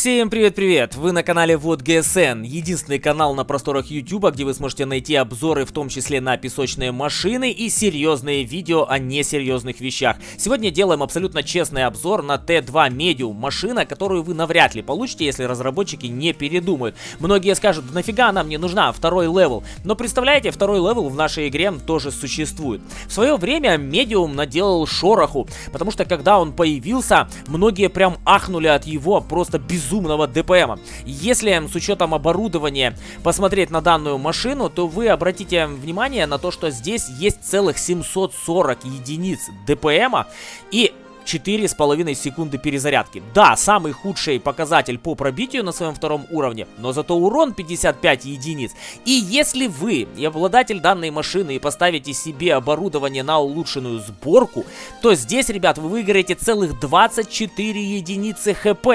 Всем привет-привет! Вы на канале WOT GSN, единственный канал на просторах YouTube, где вы сможете найти обзоры, в том числе на песочные машины и серьезные видео о несерьезных вещах. Сегодня делаем абсолютно честный обзор на Т2 Medium, машина, которую вы навряд ли получите, если разработчики не передумают. Многие скажут, нафига она мне нужна, второй level. Но представляете, второй level в нашей игре тоже существует. В свое время Medium наделал шороху, потому что когда он появился, многие прям ахнули от его просто без безумного ДПМа. Если с учетом оборудования посмотреть на данную машину, то вы обратите внимание на то, что здесь есть целых 740 единиц ДПМа и 4,5 секунды перезарядки. Да, самый худший показатель по пробитию на своем втором уровне, но зато урон 55 единиц. И если вы и обладатель данной машины и поставите себе оборудование на улучшенную сборку, то здесь, ребят, вы выиграете целых 24 единицы хп.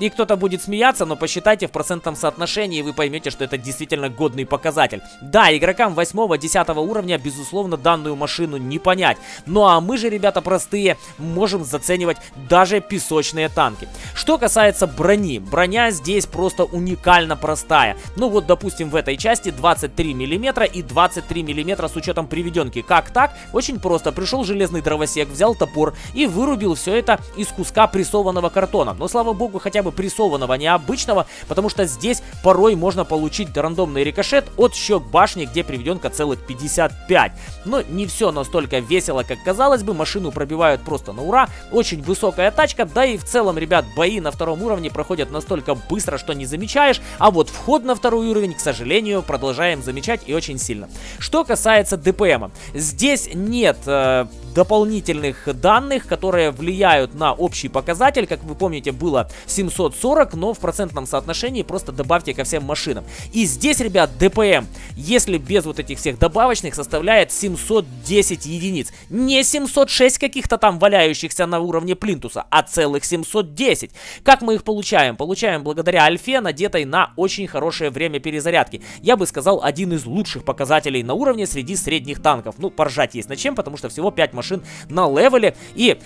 И кто-то будет смеяться, но посчитайте в процентном соотношении, и вы поймете, что это действительно годный показатель. Да, игрокам 8-10 уровня, безусловно, данную машину не понять. Ну а мы же, ребята, простые, можем заценивать даже песочные танки. Что касается брони, броня здесь просто уникально простая. Ну вот, допустим, в этой части 23 мм и 23 мм с учетом приведенки. Как так? Очень просто. Пришел железный дровосек, взял топор и вырубил все это из куска прессованного картона. Но, слава богу, хотя бы прессованного, не обычного, потому что здесь порой можно получить рандомный рикошет от щек башни, где приведенка целых 55. Но не все настолько весело, как казалось бы. Машину пробивают просто на ура. Очень высокая тачка, да и в целом, ребят, бои на втором уровне проходят настолько быстро, что не замечаешь, а вот вход на второй уровень, к сожалению, продолжаем замечать и очень сильно. Что касается ДПМа, здесь нет э, дополнительных данных, которые влияют на общий показатель. Как вы помните, было 740, но в процентном соотношении просто добавьте ко всем машинам. И здесь, ребят, ДПМ, если без вот этих всех добавочных, составляет 710 единиц. Не 706 каких-то там валяющихся на уровне плинтуса, а целых 710. Как мы их получаем? Получаем благодаря альфе, надетой на очень хорошее время перезарядки. Я бы сказал, один из лучших показателей на уровне среди средних танков. Ну, поржать есть на чем, потому что всего 5 машин на левеле. И,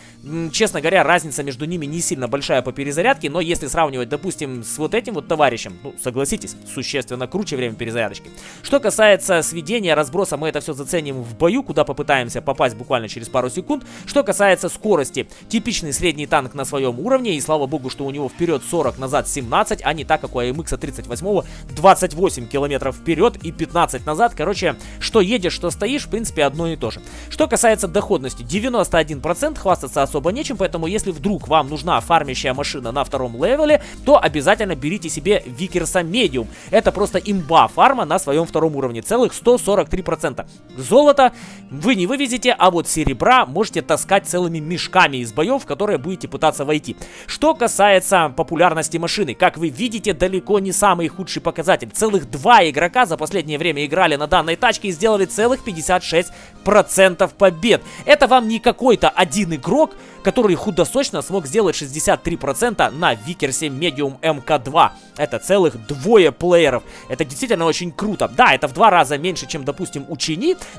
честно говоря, разница между ними не сильно большая по перезарядке, но если сравнивать, допустим, с вот этим вот товарищем, ну, согласитесь, существенно круче время перезарядочки. Что касается сведения, разброса, мы это все заценим в бою, куда попытаемся попасть буквально через пару секунд. Что касается скорости, Типичный средний танк на своем уровне, и слава богу, что у него вперед 40, назад 17, а не так, как у AMX 38 28 километров вперед и 15 назад. Короче, что едешь, что стоишь, в принципе, одно и то же. Что касается доходности, 91%, хвастаться особо нечем, поэтому если вдруг вам нужна фармящая машина на втором левеле, то обязательно берите себе Викерса Medium. Это просто имба фарма на своем втором уровне, целых 143%. Золото вы не вывезете, а вот серебра можете таскать целыми мешками из боев, в которые будете пытаться войти. Что касается популярности машины, как вы видите, далеко не самый худший показатель. Целых два игрока за последнее время играли на данной тачке и сделали целых 56% побед. Это вам не какой-то один игрок, который худосочно смог сделать 63% на Викерсе Medium MK2. Это целых двое плееров. Это действительно очень круто. Да, это в два раза меньше, чем, допустим, у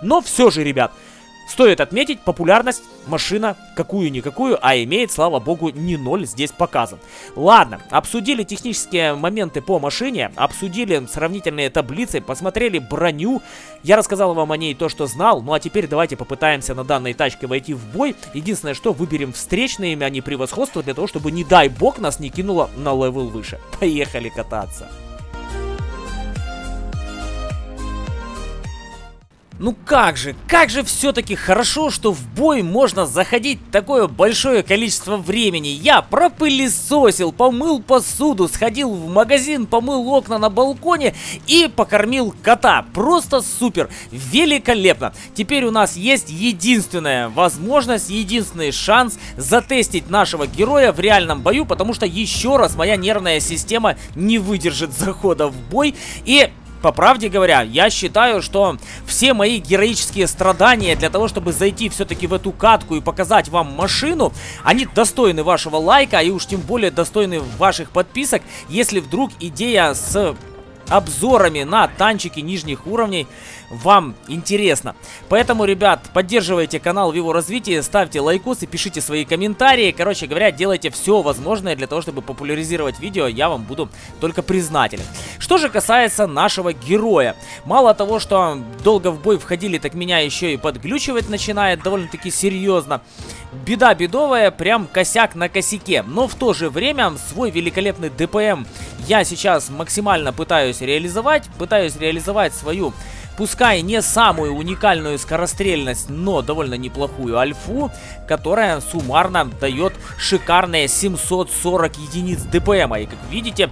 но все же, ребят, Стоит отметить, популярность машина какую-никакую, а имеет, слава богу, не ноль здесь показан. Ладно, обсудили технические моменты по машине, обсудили сравнительные таблицы, посмотрели броню. Я рассказал вам о ней то, что знал, ну а теперь давайте попытаемся на данной тачке войти в бой. Единственное, что выберем встречный именно, а не превосходство, для того, чтобы, не дай бог, нас не кинуло на level выше. Поехали кататься. Ну как же, как же все-таки хорошо, что в бой можно заходить такое большое количество времени. Я пропылесосил, помыл посуду, сходил в магазин, помыл окна на балконе и покормил кота. Просто супер, великолепно. Теперь у нас есть единственная возможность, единственный шанс затестить нашего героя в реальном бою, потому что еще раз моя нервная система не выдержит захода в бой. И по правде говоря, я считаю, что все мои героические страдания для того, чтобы зайти все-таки в эту катку и показать вам машину, они достойны вашего лайка и уж тем более достойны ваших подписок, если вдруг идея с обзорами на танчики нижних уровней вам интересно. Поэтому, ребят, поддерживайте канал в его развитии, ставьте лайкосы, пишите свои комментарии. Короче говоря, делайте все возможное для того, чтобы популяризировать видео. Я вам буду только признателен. Что же касается нашего героя. Мало того, что долго в бой входили, так меня еще и подглючивать начинает довольно-таки серьезно. Беда бедовая, прям косяк на косяке. Но в то же время свой великолепный ДПМ я сейчас максимально пытаюсь реализовать. Пытаюсь реализовать свою пускай не самую уникальную скорострельность, но довольно неплохую альфу, которая суммарно дает шикарные 740 единиц ДПМа. И как видите,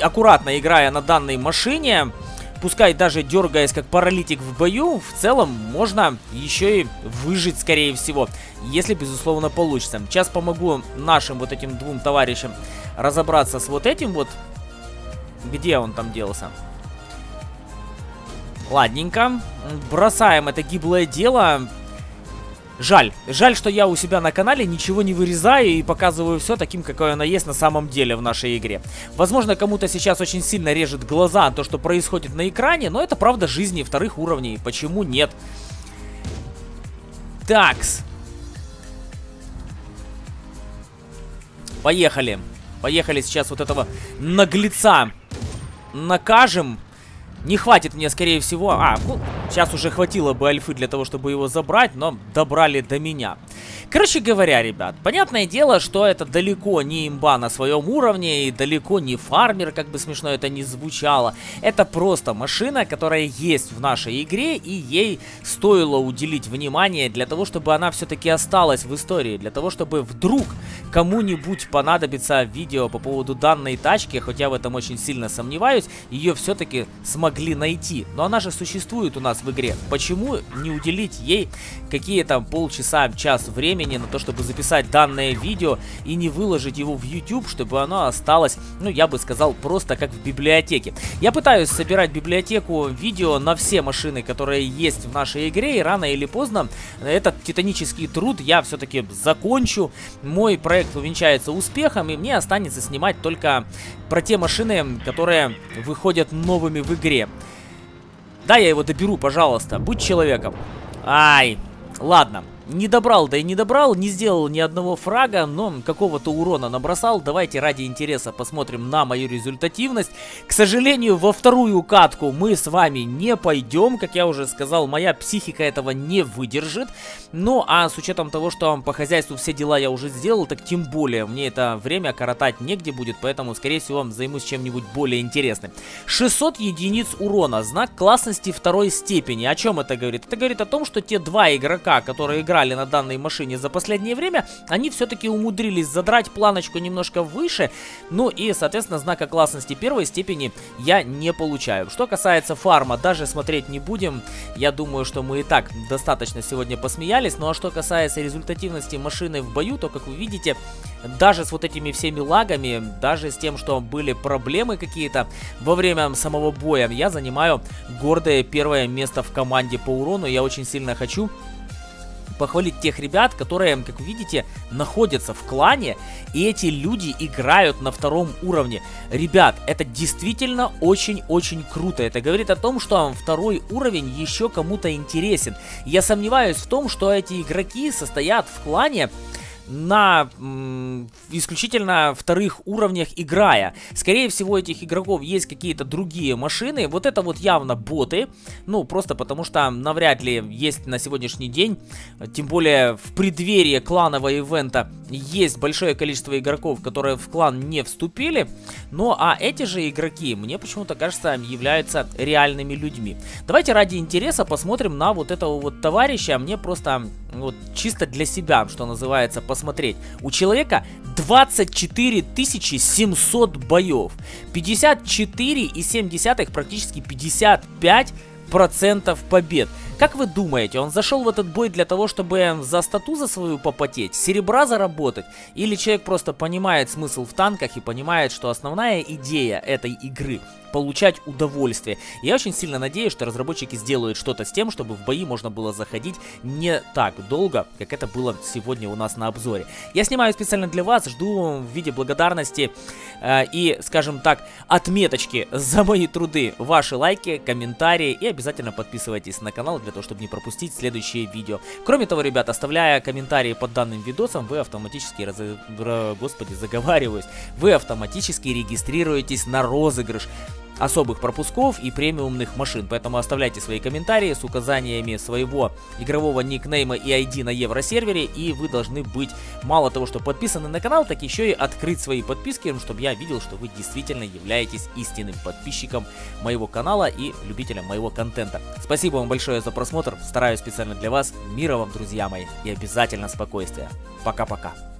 аккуратно играя на данной машине, пускай даже дергаясь как паралитик в бою, в целом можно еще и выжить, скорее всего, если, безусловно, получится. Сейчас помогу нашим вот этим двум товарищам разобраться с вот этим вот. Где он там делся? Ладненько. Бросаем это гиблое дело. Жаль. Жаль, что я у себя на канале ничего не вырезаю и показываю все таким, какое оно есть на самом деле в нашей игре. Возможно, кому-то сейчас очень сильно режет глаза то, что происходит на экране, но это правда жизни вторых уровней. Почему нет? Такс. Поехали. Поехали сейчас вот этого наглеца накажем. Не хватит мне, скорее всего... А, ну, сейчас уже хватило бы альфы для того, чтобы его забрать, но добрали до меня. Короче говоря, ребят, понятное дело, что это далеко не имба на своем уровне и далеко не фармер, как бы смешно это ни звучало. Это просто машина, которая есть в нашей игре, и ей стоило уделить внимание для того, чтобы она все-таки осталась в истории, для того, чтобы вдруг кому-нибудь понадобится видео по поводу данной тачки, хотя в этом очень сильно сомневаюсь, ее все-таки смогли найти. Но она же существует у нас в игре. Почему не уделить ей какие-то полчаса, час времени времени на то, чтобы записать данное видео и не выложить его в YouTube, чтобы оно осталось, ну, я бы сказал, просто как в библиотеке. Я пытаюсь собирать библиотеку видео на все машины, которые есть в нашей игре, и рано или поздно этот титанический труд я все-таки закончу. Мой проект увенчается успехом, и мне останется снимать только про те машины, которые выходят новыми в игре. Да, я его доберу, пожалуйста. Будь человеком. Ай, ладно. Не добрал, да и не добрал, не сделал ни одного фрага, но какого-то урона набросал. Давайте ради интереса посмотрим на мою результативность. К сожалению, во вторую катку мы с вами не пойдем. Как я уже сказал, моя психика этого не выдержит. Ну, а с учетом того, что по хозяйству все дела я уже сделал, так тем более мне это время коротать негде будет, поэтому, скорее всего, займусь чем-нибудь более интересным. 600 единиц урона, знак классности второй степени. О чем это говорит? Это говорит о том, что те два игрока, которые играли играли на данной машине за последнее время, они все-таки умудрились задрать планочку немножко выше, ну и, соответственно, знака классности первой степени я не получаю. Что касается фарма, даже смотреть не будем, я думаю, что мы и так достаточно сегодня посмеялись, ну а что касается результативности машины в бою, то, как вы видите, даже с вот этими всеми лагами, даже с тем, что были проблемы какие-то во время самого боя, я занимаю гордое первое место в команде по урону. Я очень сильно хочу похвалить тех ребят, которые, как вы видите, находятся в клане, и эти люди играют на втором уровне. Ребят, это действительно очень-очень круто. Это говорит о том, что второй уровень еще кому-то интересен. Я сомневаюсь в том, что эти игроки состоят в клане, на исключительно вторых уровнях играя. Скорее всего, этих игроков есть какие-то другие машины. Вот это вот явно боты. Ну, просто потому что навряд ли есть на сегодняшний день, тем более в преддверии кланового ивента, есть большое количество игроков, которые в клан не вступили. Ну, а эти же игроки, мне почему-то кажется, являются реальными людьми. Давайте ради интереса посмотрим на вот этого вот товарища. Мне просто вот чисто для себя, что называется, посмотреть. У человека 24 700 боев. 54,7, практически 55 процентов побед. Как вы думаете, он зашел в этот бой для того, чтобы за стату за свою попотеть, серебра заработать? Или человек просто понимает смысл в танках и понимает, что основная идея этой игры получать удовольствие. Я очень сильно надеюсь, что разработчики сделают что-то с тем, чтобы в бои можно было заходить не так долго, как это было сегодня у нас на обзоре. Я снимаю специально для вас, жду в виде благодарности э, и, скажем так, отметочки за мои труды. Ваши лайки, комментарии и обязательно подписывайтесь на канал для того, чтобы не пропустить следующие видео. Кроме того, ребят, оставляя комментарии под данным видосом, вы автоматически, раз... господи, заговариваюсь, вы автоматически регистрируетесь на розыгрыш особых пропусков и премиумных машин. Поэтому оставляйте свои комментарии с указаниями своего игрового никнейма и ID на евросервере, и вы должны быть мало того, что подписаны на канал, так еще и открыть свои подписки, чтобы я видел, что вы действительно являетесь истинным подписчиком моего канала и любителем моего контента. Спасибо вам большое за просмотр, стараюсь специально для вас. Мира вам, друзья мои, и обязательно спокойствия. Пока-пока.